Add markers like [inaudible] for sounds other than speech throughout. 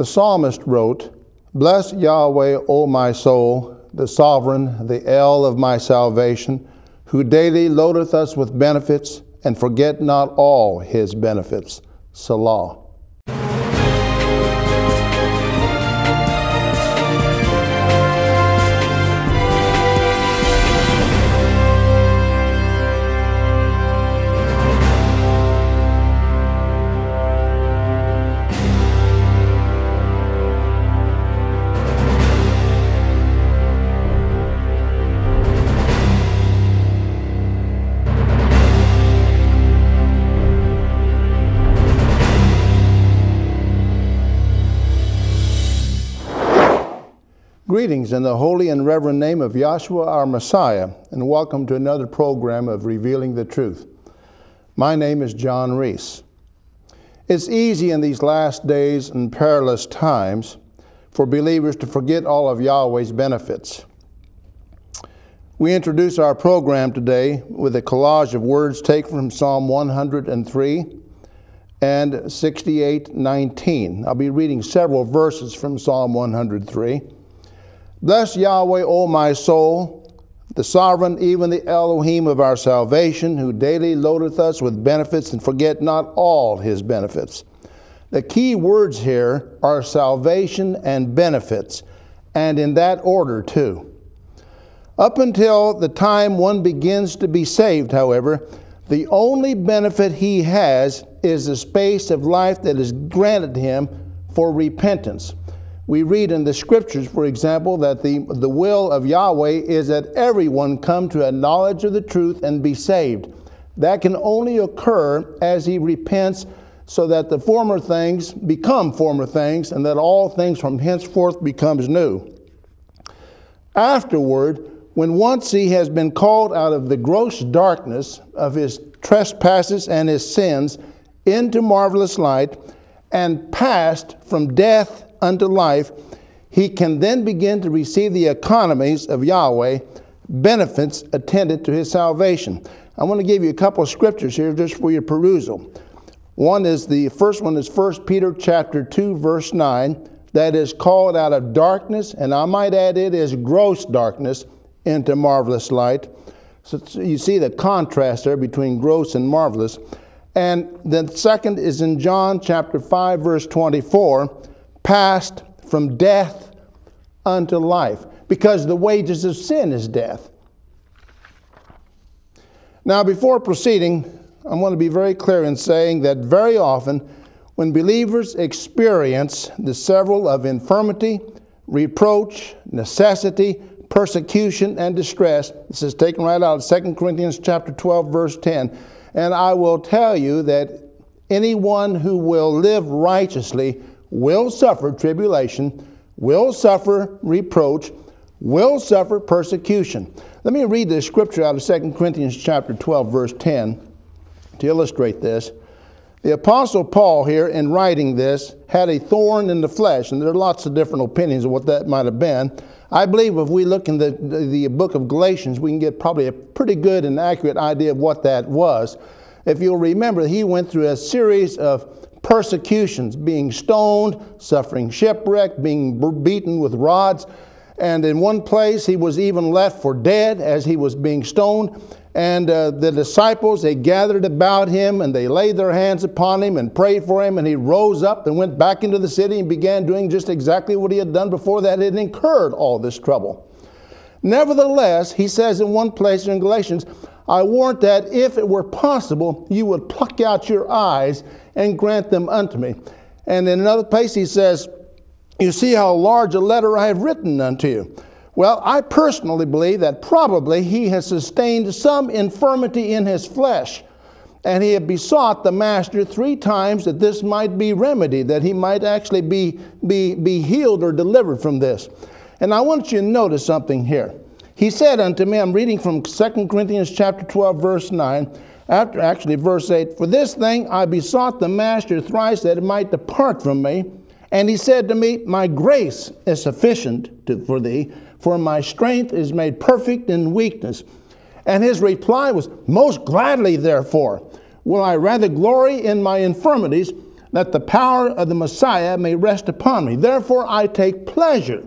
The psalmist wrote, Bless Yahweh, O my soul, the sovereign, the El of my salvation, who daily loadeth us with benefits, and forget not all his benefits. Selah. Greetings in the holy and reverend name of Yahshua our Messiah, and welcome to another program of Revealing the Truth. My name is John Reese. It's easy in these last days and perilous times for believers to forget all of Yahweh's benefits. We introduce our program today with a collage of words taken from Psalm 103 and 68:19. I'll be reading several verses from Psalm 103. Bless Yahweh, O my soul, the sovereign, even the Elohim of our salvation, who daily loadeth us with benefits and forget not all his benefits. The key words here are salvation and benefits, and in that order too. Up until the time one begins to be saved, however, the only benefit he has is the space of life that is granted him for repentance. We read in the scriptures, for example, that the, the will of Yahweh is that everyone come to a knowledge of the truth and be saved. That can only occur as he repents so that the former things become former things and that all things from henceforth becomes new. Afterward, when once he has been called out of the gross darkness of his trespasses and his sins into marvelous light and passed from death unto life, he can then begin to receive the economies of Yahweh, benefits attended to his salvation. I want to give you a couple of scriptures here just for your perusal. One is the first one is 1 Peter chapter 2 verse 9 that is called out of darkness and I might add it is gross darkness into marvelous light. So you see the contrast there between gross and marvelous. And the second is in John chapter 5 verse 24 passed from death unto life, because the wages of sin is death. Now, before proceeding, I want to be very clear in saying that very often, when believers experience the several of infirmity, reproach, necessity, persecution, and distress, this is taken right out of 2 Corinthians chapter 12, verse 10. And I will tell you that anyone who will live righteously will suffer tribulation, will suffer reproach, will suffer persecution. Let me read this scripture out of 2 Corinthians chapter 12 verse 10 to illustrate this. The apostle Paul here in writing this had a thorn in the flesh and there are lots of different opinions of what that might have been. I believe if we look in the, the, the book of Galatians, we can get probably a pretty good and accurate idea of what that was. If you'll remember, he went through a series of persecutions, being stoned, suffering shipwreck, being beaten with rods. And in one place, he was even left for dead as he was being stoned. And uh, the disciples, they gathered about him and they laid their hands upon him and prayed for him. And he rose up and went back into the city and began doing just exactly what he had done before that had incurred all this trouble. Nevertheless, he says in one place in Galatians, I warrant that if it were possible, you would pluck out your eyes and grant them unto me. And in another place, he says, You see how large a letter I have written unto you. Well, I personally believe that probably he has sustained some infirmity in his flesh. And he had besought the master three times that this might be remedied, that he might actually be, be, be healed or delivered from this. And I want you to notice something here. He said unto me, I'm reading from 2 Corinthians chapter 12, verse 9, after actually verse 8, For this thing I besought the master thrice that it might depart from me. And he said to me, My grace is sufficient to, for thee, for my strength is made perfect in weakness. And his reply was, Most gladly, therefore, will I rather glory in my infirmities, that the power of the Messiah may rest upon me. Therefore, I take pleasure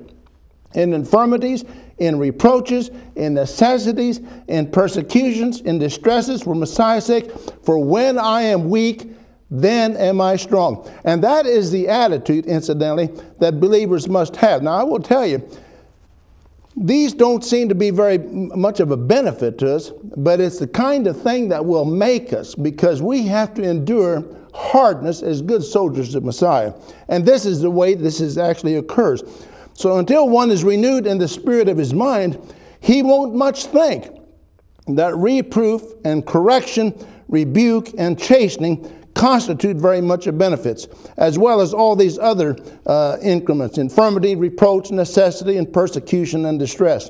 in infirmities, in reproaches, in necessities, in persecutions, in distresses for Messiah's sake. For when I am weak, then am I strong. And that is the attitude, incidentally, that believers must have. Now, I will tell you, these don't seem to be very much of a benefit to us, but it's the kind of thing that will make us because we have to endure hardness as good soldiers of Messiah. And this is the way this is actually occurs. So until one is renewed in the spirit of his mind, he won't much think that reproof and correction, rebuke and chastening constitute very much of benefits, as well as all these other uh, increments infirmity, reproach, necessity, and persecution and distress.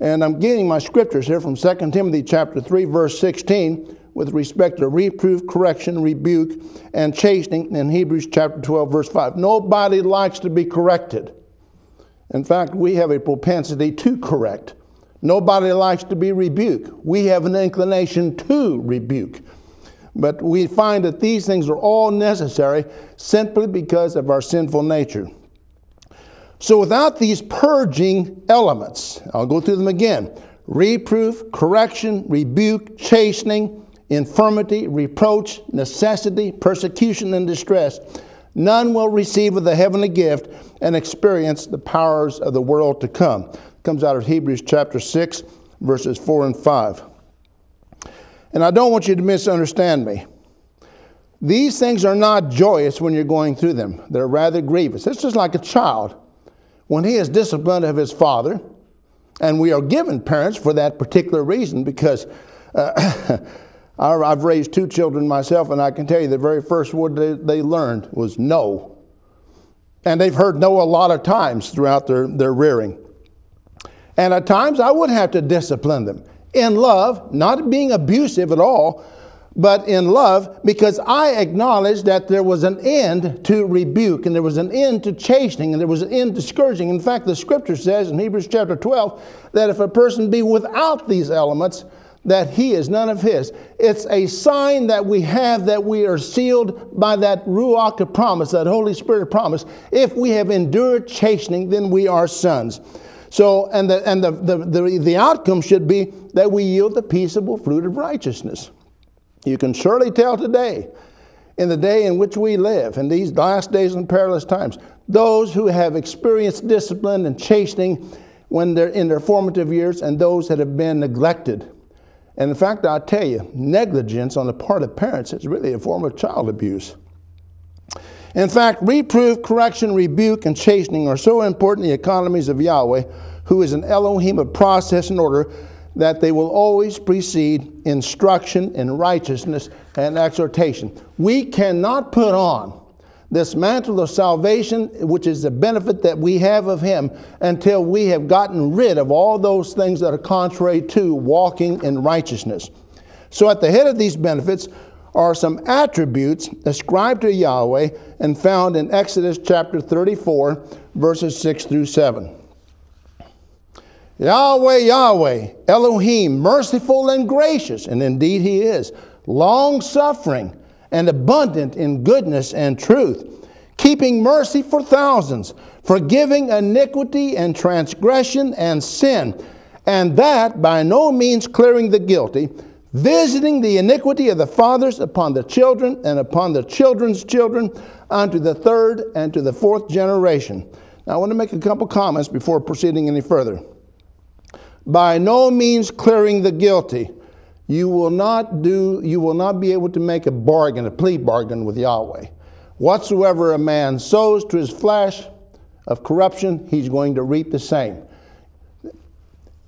And I'm getting my scriptures here from 2 Timothy chapter 3, verse 16, with respect to reproof, correction, rebuke, and chastening in Hebrews chapter 12, verse 5. Nobody likes to be corrected. In fact, we have a propensity to correct. Nobody likes to be rebuked. We have an inclination to rebuke. But we find that these things are all necessary simply because of our sinful nature. So without these purging elements, I'll go through them again reproof, correction, rebuke, chastening, infirmity, reproach, necessity, persecution, and distress, none will receive of the heavenly gift and experience the powers of the world to come. Comes out of Hebrews chapter 6, verses 4 and 5. And I don't want you to misunderstand me. These things are not joyous when you're going through them, they're rather grievous. It's just like a child. When he is disciplined of his father, and we are given parents for that particular reason because uh, I've raised two children myself, and I can tell you the very first word they, learned was no. And they've heard no a lot of times throughout their, their rearing. And at times I would have to discipline them in love, not being abusive at all, but in love, because I acknowledged that there was an end to rebuke, and there was an end to chastening, and there was an end to scourging. In fact, the scripture says in Hebrews chapter 12 that if a person be without these elements, that he is none of his. It's a sign that we have that we are sealed by that Ruach of promise, that Holy Spirit promise. If we have endured chastening, then we are sons. So, and the, and the, the, the, the outcome should be that we yield the peaceable fruit of righteousness. You can surely tell today, in the day in which we live, in these last days and perilous times, those who have experienced discipline and chastening when they're in their formative years and those that have been neglected. And in fact, i tell you, negligence on the part of parents is really a form of child abuse. In fact, reproof, correction, rebuke, and chastening are so important in the economies of Yahweh, who is an Elohim of process and order, that they will always precede instruction in righteousness and exhortation. We cannot put on this mantle of salvation, which is the benefit that we have of Him, until we have gotten rid of all those things that are contrary to walking in righteousness. So, at the head of these benefits are some attributes ascribed to Yahweh and found in Exodus chapter 34, verses 6 through 7. Yahweh, Yahweh, Elohim, merciful and gracious, and indeed He is, long suffering and abundant in goodness and truth, keeping mercy for thousands, forgiving iniquity and transgression and sin, and that by no means clearing the guilty visiting the iniquity of the fathers upon the children and upon the children's children unto the third and to the fourth generation. Now, I want to make a couple comments before proceeding any further. By no means clearing the guilty. You will not do, you will not be able to make a bargain, a plea bargain with Yahweh. Whatsoever a man sows to his flesh of corruption, he's going to reap the same.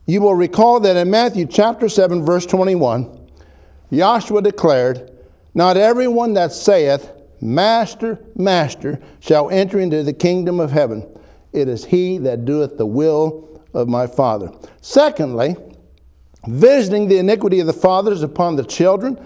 You will recall that in Matthew chapter 7, verse 21, Joshua declared, Not everyone that saith, Master, Master, shall enter into the kingdom of heaven. It is he that doeth the will of my Father. Secondly, visiting the iniquity of the fathers upon the children,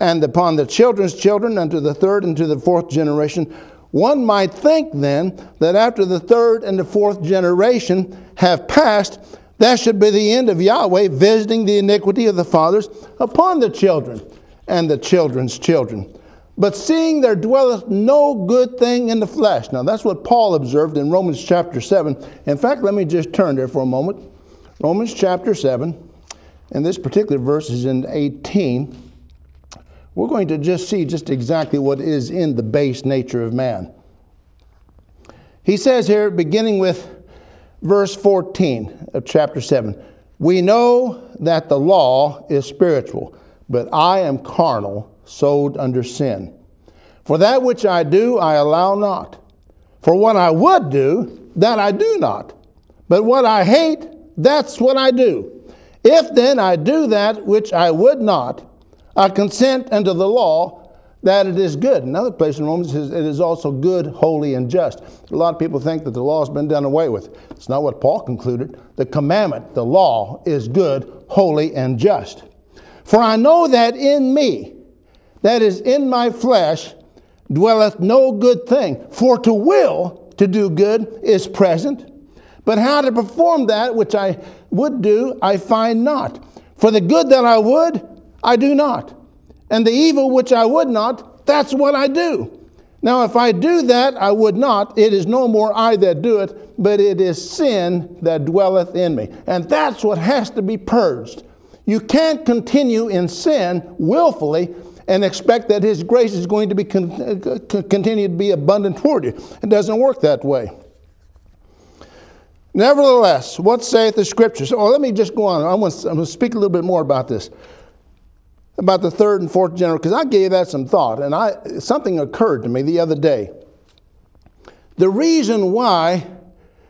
and upon the children's children unto the third and to the fourth generation. One might think then that after the third and the fourth generation have passed, that should be the end of Yahweh visiting the iniquity of the fathers upon the children and the children's children. But seeing there dwelleth no good thing in the flesh. Now, that's what Paul observed in Romans chapter 7. In fact, let me just turn there for a moment. Romans chapter 7, and this particular verse is in 18. We're going to just see just exactly what is in the base nature of man. He says here, beginning with verse 14 of chapter 7, we know that the law is spiritual, but I am carnal sold under sin. For that which I do, I allow not. For what I would do, that I do not. But what I hate, that's what I do. If then I do that which I would not, I consent unto the law that it is good. Another place in Romans says it is also good, holy, and just. A lot of people think that the law has been done away with. It's not what Paul concluded. The commandment, the law, is good, holy, and just. For I know that in me, that is in my flesh, dwelleth no good thing. For to will to do good is present, but how to perform that which I would do, I find not. For the good that I would, I do not. And the evil which I would not, that's what I do. Now, if I do that, I would not. It is no more I that do it, but it is sin that dwelleth in me. And that's what has to be purged. You can't continue in sin willfully and expect that His grace is going to be con- uh, continue to be abundant toward you. It doesn't work that way. Nevertheless, what saith the Scriptures? Oh, let me just go on. I'm going to speak a little bit more about this, about the third and fourth generation, because I gave that some thought, and I something occurred to me the other day. The reason why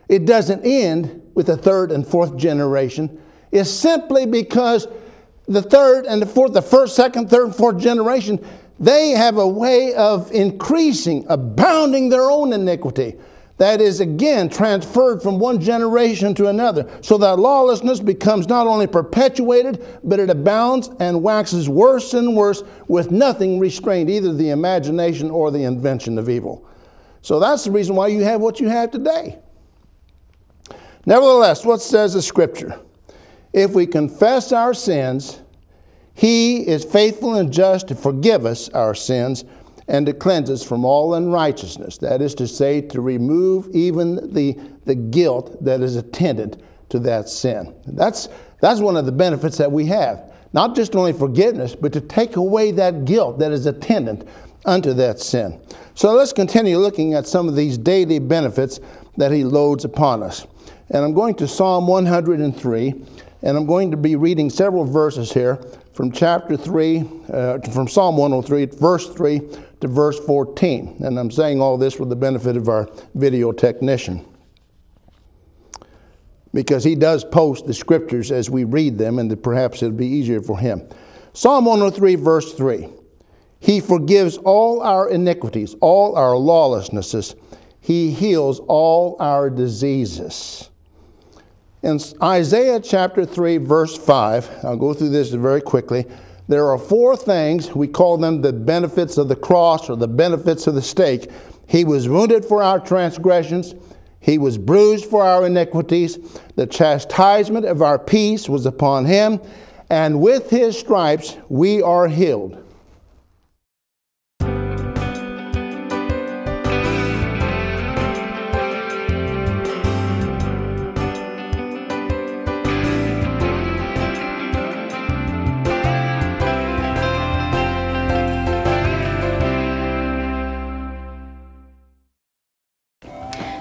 it doesn't end with the third and fourth generation is simply because the third and the fourth, the first, second, third, and fourth generation, they have a way of increasing, abounding their own iniquity. That is again transferred from one generation to another, so that lawlessness becomes not only perpetuated, but it abounds and waxes worse and worse with nothing restrained, either the imagination or the invention of evil. So that's the reason why you have what you have today. Nevertheless, what says the scripture? If we confess our sins, he is faithful and just to forgive us our sins and to cleanse us from all unrighteousness. That is to say, to remove even the, the guilt that is attendant to that sin. That's, that's one of the benefits that we have. Not just only forgiveness, but to take away that guilt that is attendant unto that sin. So let's continue looking at some of these daily benefits that he loads upon us. And I'm going to Psalm 103. And I'm going to be reading several verses here from chapter 3, uh, from Psalm 103, verse 3 to verse 14. And I'm saying all this for the benefit of our video technician. Because he does post the scriptures as we read them, and perhaps it'll be easier for him. Psalm 103, verse 3. He forgives all our iniquities, all our lawlessnesses. He heals all our diseases. In Isaiah chapter 3, verse 5, I'll go through this very quickly. There are four things, we call them the benefits of the cross or the benefits of the stake. He was wounded for our transgressions, he was bruised for our iniquities, the chastisement of our peace was upon him, and with his stripes we are healed.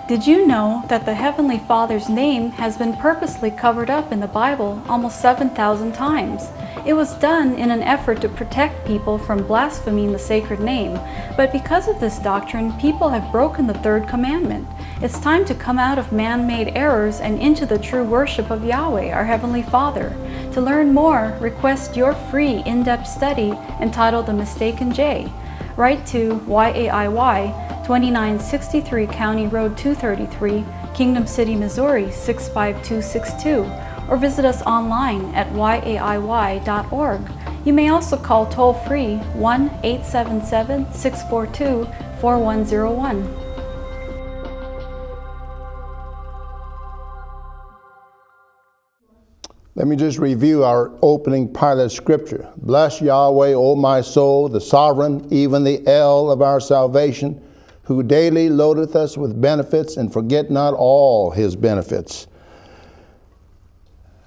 Did you know that the Heavenly Father's name has been purposely covered up in the Bible almost 7,000 times? It was done in an effort to protect people from blaspheming the sacred name, but because of this doctrine, people have broken the third commandment. It's time to come out of man-made errors and into the true worship of Yahweh, our Heavenly Father. To learn more, request your free in-depth study entitled The Mistaken J. Write to YAIY 2963 County Road 233, Kingdom City, Missouri 65262, or visit us online at yaiy.org. You may also call toll free 1 877 642 4101. Let me just review our opening of scripture. Bless Yahweh, O my soul, the sovereign, even the El of our salvation, who daily loadeth us with benefits, and forget not all his benefits.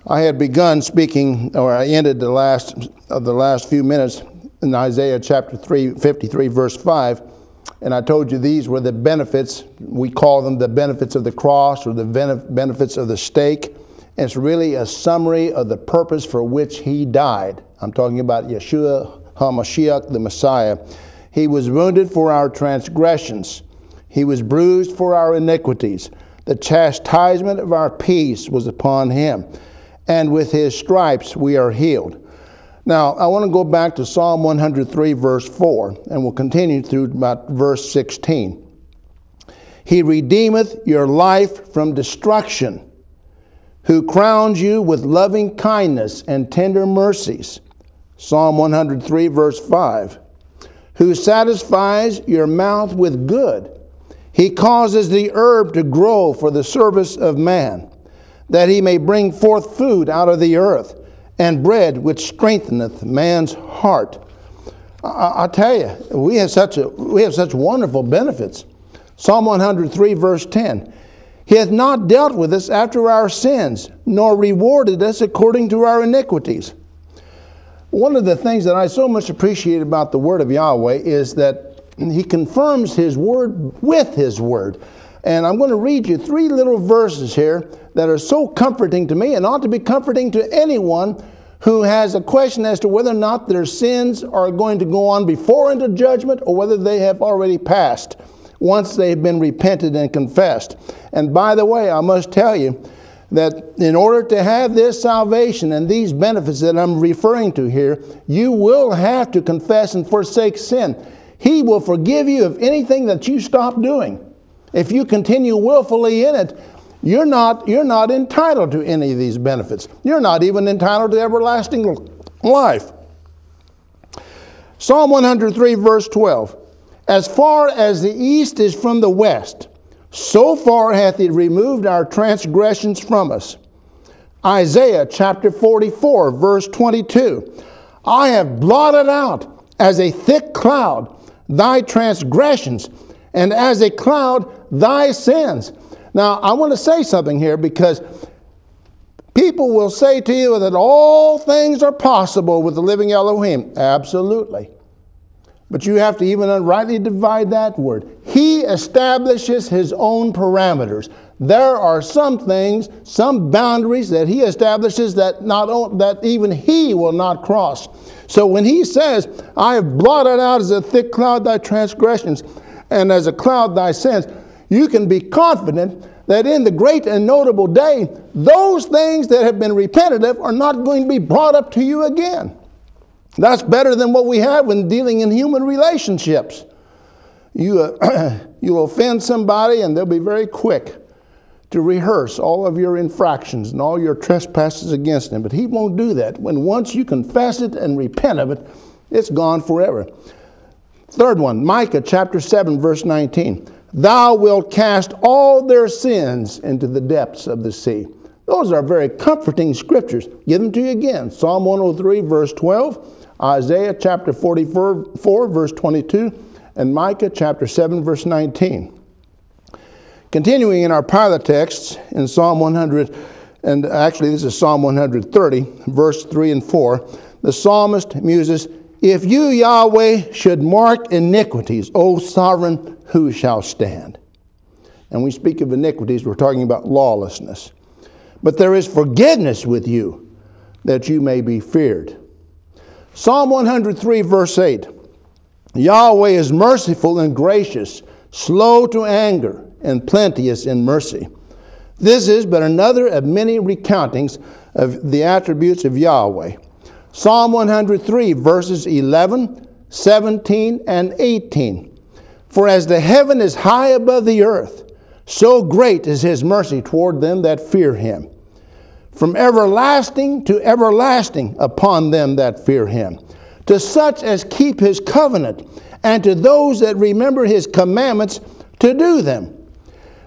I had begun speaking, or I ended the last of the last few minutes in Isaiah chapter 3, 53, verse 5. And I told you these were the benefits. We call them the benefits of the cross or the benefits of the stake. It's really a summary of the purpose for which he died. I'm talking about Yeshua HaMashiach, the Messiah. He was wounded for our transgressions, he was bruised for our iniquities. The chastisement of our peace was upon him, and with his stripes we are healed. Now, I want to go back to Psalm 103, verse 4, and we'll continue through about verse 16. He redeemeth your life from destruction who crowns you with loving kindness and tender mercies. Psalm 103, verse 5. Who satisfies your mouth with good. He causes the herb to grow for the service of man, that he may bring forth food out of the earth, and bread which strengtheneth man's heart. I, I tell you, we have such a, we have such wonderful benefits. Psalm 103, verse 10. He hath not dealt with us after our sins, nor rewarded us according to our iniquities. One of the things that I so much appreciate about the Word of Yahweh is that He confirms His Word with His Word. And I'm going to read you three little verses here that are so comforting to me and ought to be comforting to anyone who has a question as to whether or not their sins are going to go on before into judgment or whether they have already passed once they've been repented and confessed. And by the way, I must tell you that in order to have this salvation and these benefits that I'm referring to here, you will have to confess and forsake sin. He will forgive you of anything that you stop doing. If you continue willfully in it, you're not, you're not entitled to any of these benefits. You're not even entitled to everlasting life. Psalm 103, verse 12. As far as the east is from the west, so far hath he removed our transgressions from us. Isaiah chapter 44, verse 22. I have blotted out as a thick cloud thy transgressions, and as a cloud thy sins. Now, I want to say something here because people will say to you that all things are possible with the living Elohim. Absolutely. But you have to even rightly divide that word. He establishes his own parameters. There are some things, some boundaries that he establishes that not that even he will not cross. So when he says, "I have blotted out as a thick cloud thy transgressions, and as a cloud thy sins," you can be confident that in the great and notable day, those things that have been of are not going to be brought up to you again. That's better than what we have when dealing in human relationships. You, uh, [clears throat] you offend somebody, and they'll be very quick to rehearse all of your infractions and all your trespasses against him. But he won't do that. When once you confess it and repent of it, it's gone forever. Third one, Micah chapter 7, verse 19. Thou wilt cast all their sins into the depths of the sea. Those are very comforting scriptures. Give them to you again. Psalm 103, verse 12. Isaiah chapter 44, 4, verse 22, and Micah chapter 7, verse 19. Continuing in our pilot texts in Psalm 100, and actually this is Psalm 130, verse 3 and 4, the psalmist muses, If you, Yahweh, should mark iniquities, O sovereign, who shall stand? And we speak of iniquities, we're talking about lawlessness. But there is forgiveness with you, that you may be feared. Psalm 103, verse 8 Yahweh is merciful and gracious, slow to anger, and plenteous in mercy. This is but another of many recountings of the attributes of Yahweh. Psalm 103, verses 11, 17, and 18. For as the heaven is high above the earth, so great is his mercy toward them that fear him from everlasting to everlasting upon them that fear him, to such as keep his covenant, and to those that remember his commandments to do them.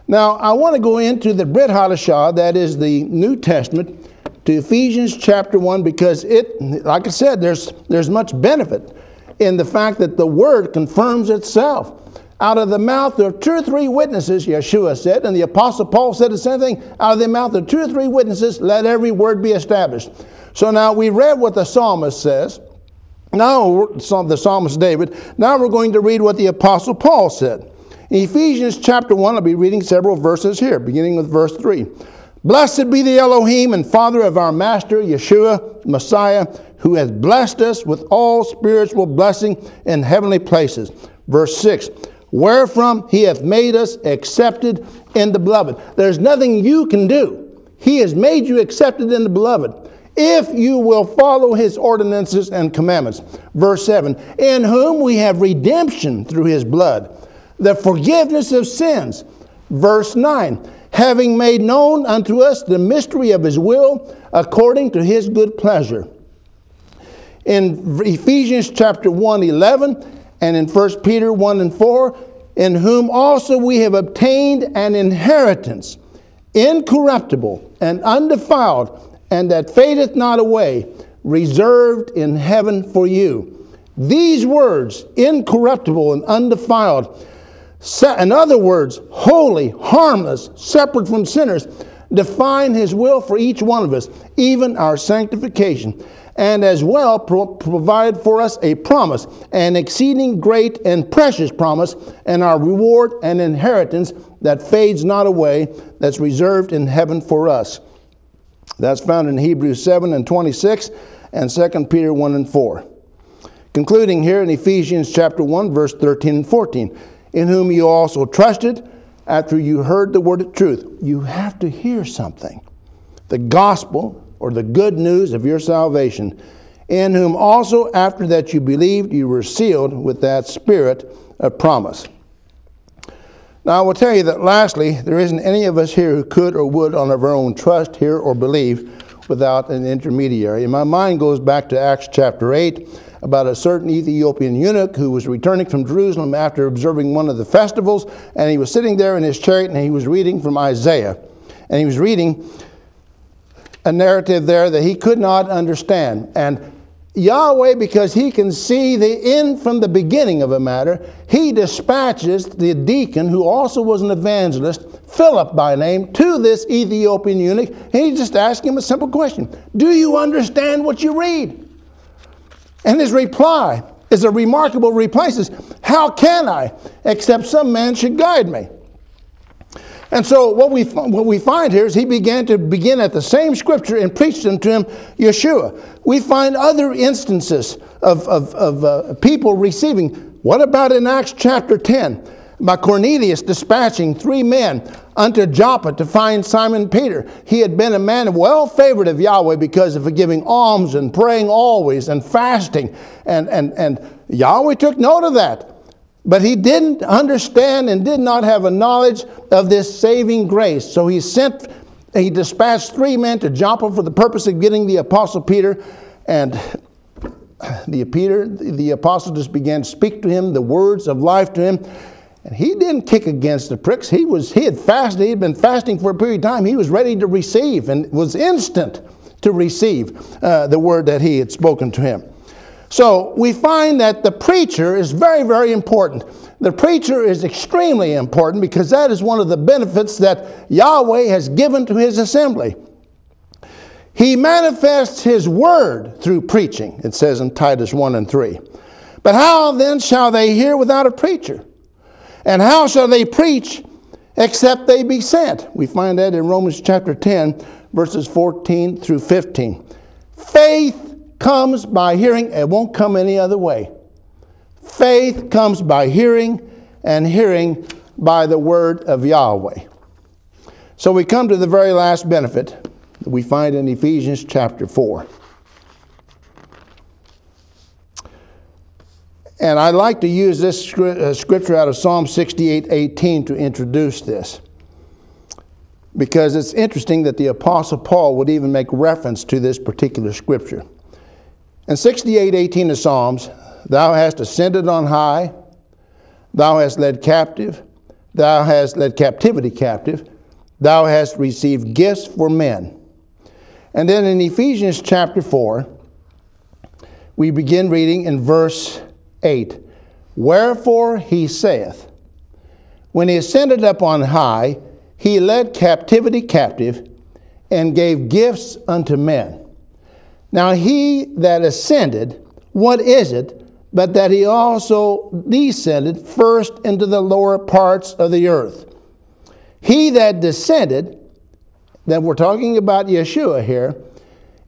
Now, I want to go into the Brit Hadashah, that is the New Testament, to Ephesians chapter 1 because it, like I said, there's, there's much benefit in the fact that the word confirms itself. Out of the mouth of two or three witnesses, Yeshua said, and the Apostle Paul said the same thing out of the mouth of two or three witnesses, let every word be established. So now we read what the psalmist says. Now, the psalmist David, now we're going to read what the Apostle Paul said. In Ephesians chapter 1, I'll be reading several verses here, beginning with verse 3. Blessed be the Elohim and Father of our Master, Yeshua, Messiah, who has blessed us with all spiritual blessing in heavenly places. Verse 6 Wherefrom he hath made us accepted in the beloved. There's nothing you can do. He has made you accepted in the beloved. If you will follow his ordinances and commandments. Verse 7 In whom we have redemption through his blood, the forgiveness of sins. Verse 9 having made known unto us the mystery of his will according to his good pleasure. In Ephesians chapter 1 11 and in 1 Peter 1 and 4, in whom also we have obtained an inheritance, incorruptible and undefiled, and that fadeth not away, reserved in heaven for you. These words, incorruptible and undefiled, in other words, holy, harmless, separate from sinners, define His will for each one of us, even our sanctification, and as well pro- provide for us a promise, an exceeding great and precious promise, and our reward and inheritance that fades not away, that's reserved in heaven for us. That's found in Hebrews 7 and 26 and 2 Peter 1 and 4. Concluding here in Ephesians chapter 1, verse 13 and 14 in whom you also trusted after you heard the word of truth. You have to hear something. The gospel or the good news of your salvation, in whom also after that you believed, you were sealed with that spirit of promise. Now, I will tell you that lastly, there isn't any of us here who could or would on our own trust, hear, or believe without an intermediary. And my mind goes back to Acts chapter 8 about a certain Ethiopian eunuch who was returning from Jerusalem after observing one of the festivals, and he was sitting there in his chariot and he was reading from Isaiah. And he was reading a narrative there that he could not understand. And Yahweh, because he can see the end from the beginning of a matter, he dispatches the deacon, who also was an evangelist, Philip by name, to this Ethiopian eunuch, and he just asked him a simple question Do you understand what you read? And his reply is a remarkable reply. He says, How can I, except some man should guide me? And so what we, what we find here is he began to begin at the same scripture and preached unto him Yeshua. We find other instances of, of, of uh, people receiving. What about in Acts chapter 10? By Cornelius dispatching three men unto Joppa to find Simon Peter. He had been a man well favored of Yahweh because of giving alms and praying always and fasting. And, and, and Yahweh took note of that. But he didn't understand and did not have a knowledge of this saving grace. So he sent, he dispatched three men to Joppa for the purpose of getting the apostle Peter. And the Peter, the apostle just began to speak to him the words of life to him. And he didn't kick against the pricks. He was he had fasted, he had been fasting for a period of time. He was ready to receive and was instant to receive uh, the word that he had spoken to him. So we find that the preacher is very, very important. The preacher is extremely important because that is one of the benefits that Yahweh has given to his assembly. He manifests his word through preaching, it says in Titus 1 and 3. But how then shall they hear without a preacher? And how shall they preach except they be sent? We find that in Romans chapter 10, verses 14 through 15. Faith comes by hearing, it won't come any other way. Faith comes by hearing, and hearing by the word of Yahweh. So we come to the very last benefit that we find in Ephesians chapter 4. And I'd like to use this uh, scripture out of Psalm 68 18 to introduce this. Because it's interesting that the Apostle Paul would even make reference to this particular scripture. In 68 18 of Psalms, Thou hast ascended on high, Thou hast led captive, Thou hast led captivity captive, Thou hast received gifts for men. And then in Ephesians chapter 4, we begin reading in verse 8 Wherefore he saith, When he ascended up on high, he led captivity captive and gave gifts unto men. Now he that ascended, what is it but that he also descended first into the lower parts of the earth? He that descended, that we're talking about Yeshua here,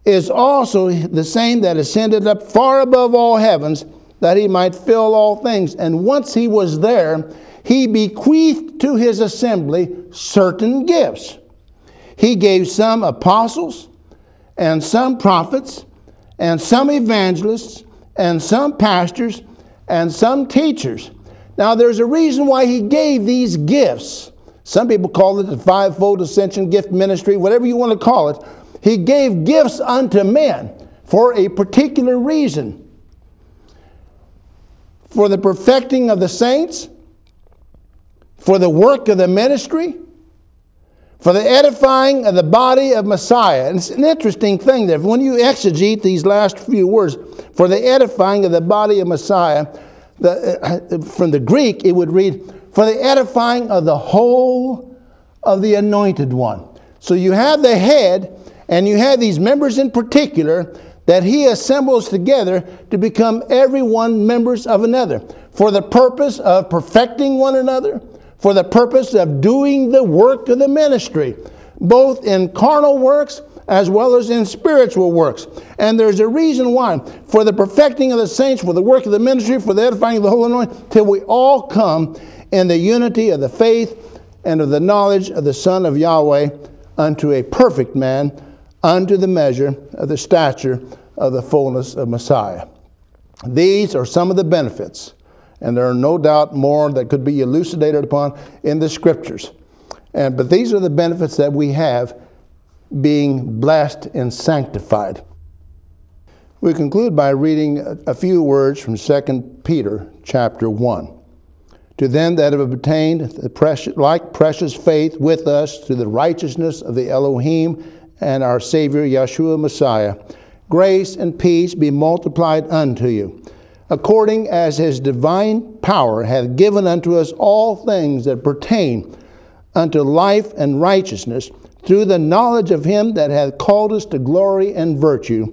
is also the same that ascended up far above all heavens that he might fill all things. And once he was there, he bequeathed to his assembly certain gifts. He gave some apostles, and some prophets, and some evangelists, and some pastors, and some teachers. Now, there's a reason why he gave these gifts. Some people call it the fivefold ascension gift ministry, whatever you want to call it. He gave gifts unto men for a particular reason for the perfecting of the saints, for the work of the ministry, for the edifying of the body of Messiah. And it's an interesting thing that when you exegete these last few words, for the edifying of the body of Messiah, the, uh, from the Greek it would read, for the edifying of the whole of the anointed one. So you have the head, and you have these members in particular that he assembles together to become every one members of another for the purpose of perfecting one another, for the purpose of doing the work of the ministry, both in carnal works as well as in spiritual works. And there's a reason why. For the perfecting of the saints, for the work of the ministry, for the edifying of the Holy Anointing, till we all come in the unity of the faith and of the knowledge of the Son of Yahweh unto a perfect man unto the measure of the stature of the fullness of Messiah. These are some of the benefits, and there are no doubt more that could be elucidated upon in the scriptures. And, but these are the benefits that we have being blessed and sanctified. We conclude by reading a few words from 2 Peter chapter 1. To them that have obtained precious, like precious faith with us through the righteousness of the Elohim and our Savior Yeshua Messiah, grace and peace be multiplied unto you, according as his divine power hath given unto us all things that pertain unto life and righteousness, through the knowledge of him that hath called us to glory and virtue,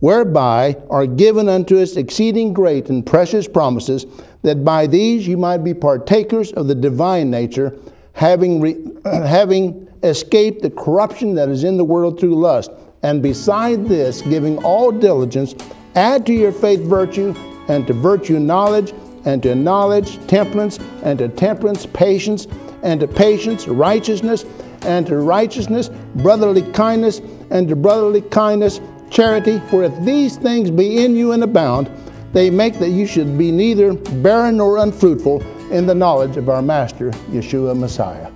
whereby are given unto us exceeding great and precious promises, that by these you might be partakers of the divine nature, having, [clears throat] having escaped the corruption that is in the world through lust. And beside this, giving all diligence, add to your faith virtue, and to virtue knowledge, and to knowledge temperance, and to temperance patience, and to patience righteousness, and to righteousness brotherly kindness, and to brotherly kindness charity. For if these things be in you and abound, they make that you should be neither barren nor unfruitful in the knowledge of our Master, Yeshua Messiah.